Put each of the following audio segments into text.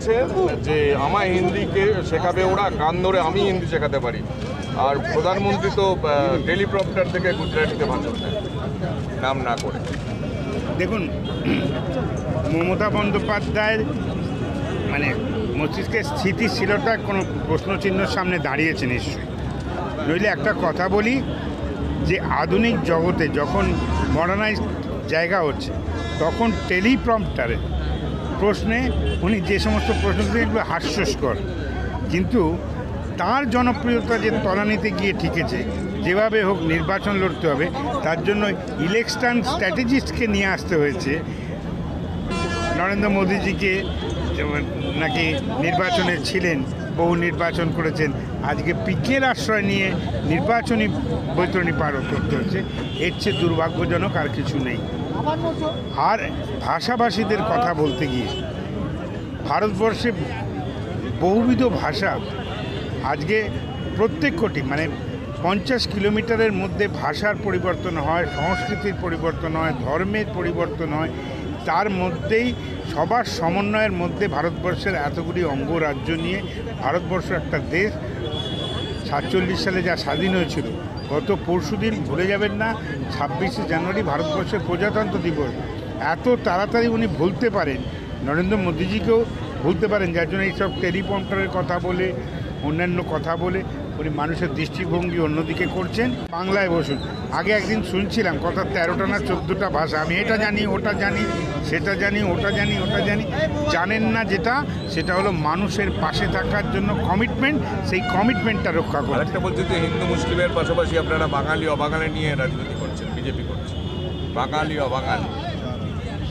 বলেছে যে আমায় হিন্দিকে শেখাবে, ওরা গান ধরে আমি হিন্দি শেখাতে পারি। আর প্রধানমন্ত্রী তো টেলিপ্রপ্টার থেকে গুজরাটিতে ভাষণ দেন নাম না করে। দেখুন, মমতা বন্দ্যোপাধ্যায়ের মানে মস্তিষ্কের স্থিতিশীলতা কোনো প্রশ্নচিহ্নের সামনে দাঁড়িয়েছে নিশ্চয়ই। নইলে একটা কথা বলি, যে আধুনিক জগতে যখন মডার্নাইজ জায়গা হচ্ছে, তখন টেলিপ্রম্পটারে প্রশ্নে, উনি যে সমস্ত প্রশ্ন এগুলো হাস্যস্কর। কিন্তু তার জনপ্রিয়তা যে তলানিতে গিয়ে ঠিকেছে, যেভাবে হোক নির্বাচন লড়তে হবে, তার জন্য ইলেকশন স্ট্র্যাটেজিস্টকে নিয়ে আসতে হয়েছে। নরেন্দ্র মোদীজিকে নাকি নির্বাচনে ছিলেন, বহু নির্বাচন করেছেন, আজকে পিকের আশ্রয় নিয়ে নির্বাচনী বৈতরণী পার করতে হচ্ছে। এর চেয়ে দুর্ভাগ্যজনক আর কিছু নেই। আর ভাষাভাষীদের কথা বলতে গিয়ে ভারতবর্ষে বহুবিধ ভাষা আজকে প্রত্যেক কোটি মানে পঞ্চাশ কিলোমিটারের মধ্যে ভাষার পরিবর্তন হয়, সংস্কৃতির পরিবর্তন হয়, ধর্মের পরিবর্তন হয়, তার মধ্যেই সবার সমন্বয়ের মধ্যে ভারতবর্ষের এতগুলি অঙ্গরাজ্য নিয়ে ভারতবর্ষ একটা দেশ। সাতচল্লিশ সালে যা স্বাধীন হয়েছিল গত পরশু দিন ভুলে যাবেন না, ছাব্বিশে জানুয়ারি ভারতবর্ষের প্রজাতন্ত্র দিবস। এত তাড়াতাড়ি উনি ভুলতে পারেন। নরেন্দ্র মোদীজিকেও ভুলতে পারেন, যার জন্য এইসব টেলিপন্টারের কথা বলে, অন্যান্য কথা বলে। উনি মানুষের দৃষ্টিভঙ্গি অন্যদিকে করছেন। বাংলায় বসুন। আগে একদিন শুনছিলাম কথা তেরোটা না চোদ্দোটা ভাষা। আমি এটা জানি ওটা জানি সেটা জানি ওটা জানি ওটা জানি। জানেন না যেটা সেটা হলো মানুষের পাশে থাকার জন্য কমিটমেন্ট সেই কমিটমেন্টটা রক্ষা করে আরেকটা বলছে যে হিন্দু মুসলিমের পাশাপাশি আপনারা বাঙালি অবাঙালি নিয়ে রাজনীতি করছেন বিজেপি করছেন বাঙালি অবাঙালি।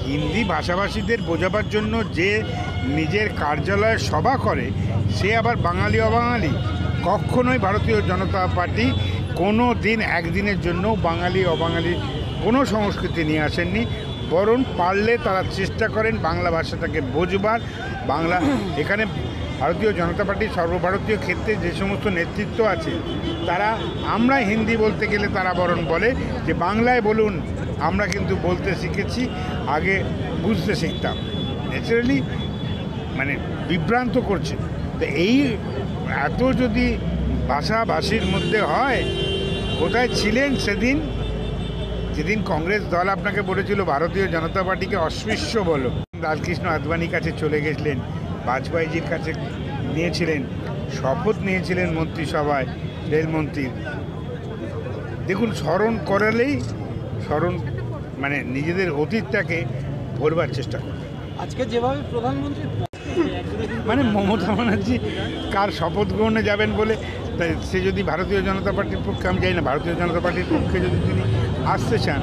হিন্দি ভাষাভাষীদের বোঝাবার জন্য যে নিজের কার্যালয়ে সভা করে সে আবার বাঙালি অবাঙালি। কখনোই ভারতীয় জনতা পার্টি কোনো দিন একদিনের জন্য বাঙালি, অবাঙালি কোনো সংস্কৃতি নিয়ে আসেননি। বরং পারলে তারা চেষ্টা করেন বাংলা ভাষাটাকে বোঝবার। বাংলা, এখানে ভারতীয় জনতা পার্টির সর্বভারতীয় ক্ষেত্রে যে সমস্ত নেতৃত্ব আছে, তারা, আমরা হিন্দি বলতে গেলে তারা বরং বলে যে, বাংলায় বলুন, আমরা কিন্তু বলতে শিখেছি, আগে বুঝতে শিখতাম। ন্যাচারালি মানে বিভ্রান্ত করছে। তো এই এত যদি ভাষাভাষীর মধ্যে হয়, কোথায় ছিলেন সেদিন? যেদিন কংগ্রেস দল আপনাকে বলেছিল ভারতীয় জনতা পার্টিকে অস্পৃশ্য বলো। লালকৃষ্ণ আদবানির কাছে চলে গেছিলেন, বাজপেয়ীজির কাছে নিয়েছিলেন, শপথ নিয়েছিলেন মন্ত্রিসভায় রেলমন্ত্রীর দেখুন, স্মরণ করালেই স্মরণ মানে নিজেদের অতীতটাকে ভরবার চেষ্টা করবে আজকে যেভাবে প্রধানমন্ত্রী মানে মমতা ব্যানার্জি কার শপথ গ্রহণে যাবেন বলে? তাই সে যদি ভারতীয় জনতা পার্টির পক্ষে, আমি জানি না, ভারতীয় জনতা পার্টির পক্ষে যদি তিনি আসতে চান,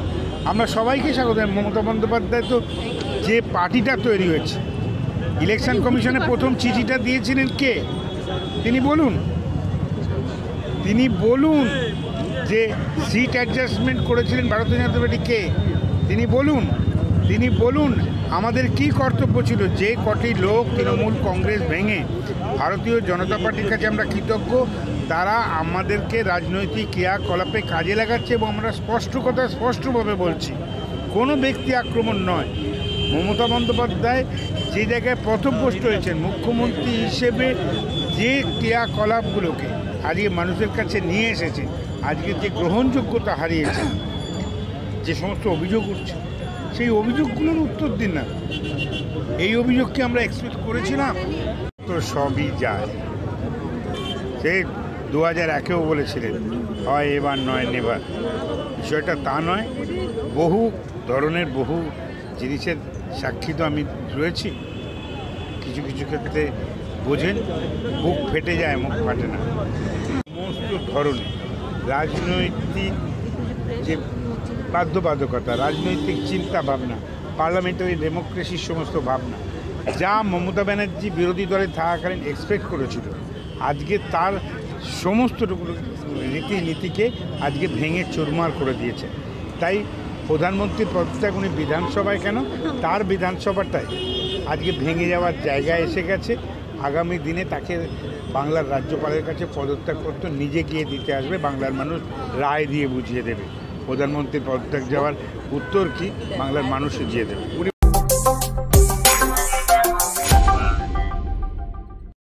আমরা সবাইকে স্বাগত। মমতা বন্দ্যোপাধ্যায় তো যে পার্টিটা তৈরি হয়েছে, ইলেকশন কমিশনে প্রথম চিঠিটা দিয়েছিলেন কে? তিনি বলুন। তিনি বলুন যে সিট অ্যাডজাস্টমেন্ট করেছিলেন ভারতীয় জনতা পার্টি কে? তিনি বলুন। তিনি বলুন, আমাদের কি কর্তব্য ছিল? যে কটি লোক তৃণমূল কংগ্রেস ভেঙে ভারতীয় জনতা পার্টির কাছে আমরা কৃতজ্ঞ, তারা আমাদেরকে রাজনৈতিক ক্রিয়াকলাপে কাজে লাগাচ্ছে এবং আমরা স্পষ্ট কথা স্পষ্টভাবে বলছি, কোনো ব্যক্তি আক্রমণ নয়। মমতা বন্দ্যোপাধ্যায় যে জায়গায় পথভ্রষ্ট হয়েছেন, মুখ্যমন্ত্রী হিসেবে যে ক্রিয়াকলাপগুলোকে আজকে মানুষের কাছে নিয়ে এসেছে আজকে যে গ্রহণযোগ্যতা হারিয়েছে যে সমস্ত অভিযোগ উঠছে অভিযোগগুলোর উত্তর দিন না। এই অভিযোগকে আমরা এক্সপেক্ট করেছিলাম। তো সবই যায়। সে দু হাজার একেও বলেছিলেন, হয় এবার নয়, নেবার। বিষয়টা তা নয়, বহু ধরনের বহু জিনিসের সাক্ষী তো আমি রয়েছি। কিছু কিছু ক্ষেত্রে বোঝেন, বুক ফেটে যায়, মুখ ফাটে না। সমস্ত ধরনের রাজনৈতিক যে বাধ্যবাধকতা, রাজনৈতিক চিন্তা ভাবনা, পার্লামেন্টারি ডেমোক্রেসির সমস্ত ভাবনা, যা মমতা ব্যানার্জি বিরোধী দলে থাকাকালীন এক্সপেক্ট করেছিল। আজকে তার সমস্ত রীতিনীতিকে আজকে ভেঙে চুরমার করে দিয়েছে। তাই প্রধানমন্ত্রীর পদত্যাগ উনি বিধানসভায় কেন? তার বিধানসভাটাই আজকে ভেঙে যাওয়ার জায়গায় এসে গেছে। আগামী দিনে তাকে বাংলার রাজ্যপালের কাছে পদত্যাগ করতে নিজে গিয়ে দিতে আসবে, বাংলার মানুষ রায় দিয়ে বুঝিয়ে দেবে। প্রধানমন্ত্রীর পদত্যাগ যাওয়ার উত্তর কি বাংলার মানুষ দিয়ে দেবে